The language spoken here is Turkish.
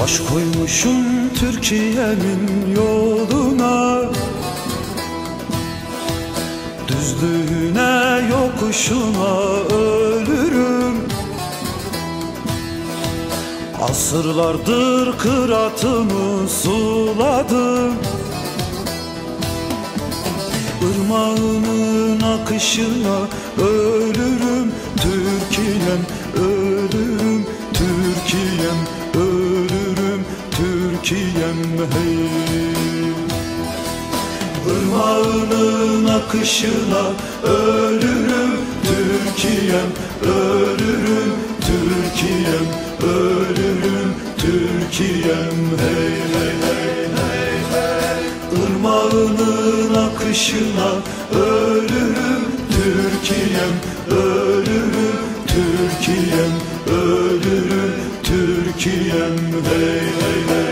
Taş koymuşum Türkiye'nin yoluna. Düzlüğüne yokuşuna ölürüm. Asırlardır kıratımı suladım. Irmağının akışına ölürüm. Türkiye'm ölürüm. Türkiye'm Türkiye'm hey Irmağının akışına ölürüm Türkiye'm ölürüm Türkiye'm ölürüm Türkiye'm. Hey hey hey hey hey. Irmağının akışına ölürüm Türkiye'm ölürüm Türkiye'm ölürüm Türkiye'm. Hey hey hey